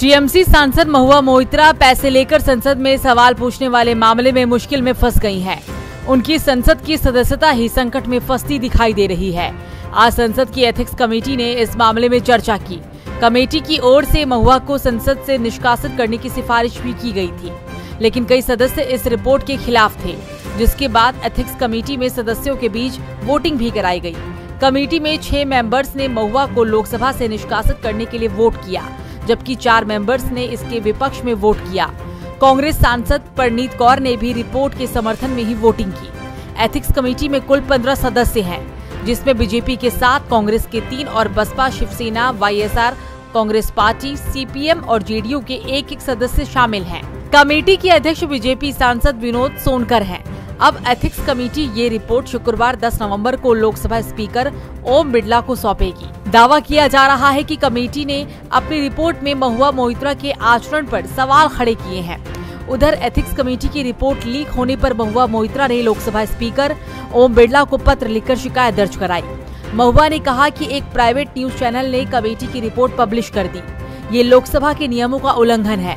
TMC सांसद महुआ मोहित्रा पैसे लेकर संसद में सवाल पूछने वाले मामले में मुश्किल में फंस गई हैं। उनकी संसद की सदस्यता ही संकट में फंसती दिखाई दे रही है। आज संसद की एथिक्स कमेटी ने इस मामले में चर्चा की। कमेटी की ओर से महुआ को संसद से निष्कासित करने की सिफारिश भी की गई थी। लेकिन कई सदस्य इस रिपोर्ट के खिलाफ थे, जिसके बाद एथिक्स कमेटी में सदस्यों के बीच वोटिंग भी कराई गई। कमेटी में छह मेंबर्स ने महुआ को लोकसभा से निष्कासित करने के लिए वोट किया, जबकि चार मेंबर्स ने इसके विपक्ष में वोट किया कांग्रेस सांसद परनीत कौर ने भी रिपोर्ट के समर्थन में ही वोटिंग की एथिक्स कमेटी में कुल पंद्रह सदस्य हैं, जिसमें बीजेपी के साथ कांग्रेस के तीन और Baspa, Shiv Sena, YSR, Congress party, CPM और जेडीयू के एक एक सदस्य शामिल हैं। कमेटी के अध्यक्ष बीजेपी सांसद विनोद सोनकर हैं। अब एथिक्स कमेटी ये रिपोर्ट शुक्रवार 10 नवंबर को लोकसभा स्पीकर ओम बिड़ला को सौंपेगी। दावा किया जा रहा है कि कमेटी ने अपनी रिपोर्ट में महुआ मोहित्रा के आचरण पर सवाल खड़े किए हैं। उधर एथिक्स कमेटी की रिपोर्ट लीक होने पर महुआ मोहित्रा ने लोकसभा स्पीकर ओम बिड़ला को पत्र लिखकर शिकायत दर्ज कराई। महुआ ने कहा कि एक प्राइवेट न्यूज़ चैनल ने कमेटी की रिपोर्ट पब्लिश कर दी। ये लोकसभा के नियमों का उल्लंघन है।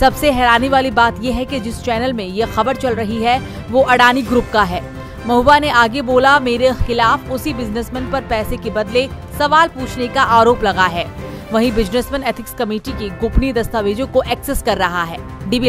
सबसे हैरानी वाली बात यह है कि जिस चैनल में ये खबर चल रही है, वो अडानी ग्रुप का है। महुआ ने आगे बोला, मेरे खिलाफ उसी बिजनेसमैन पर पैसे के बदले सवाल पूछने का आरोप लगा है। वहीं बिजनेसमैन एथिक्स कमेटी की गोपनीय दस्तावेजों को एक्सेस कर रहा है। डीबी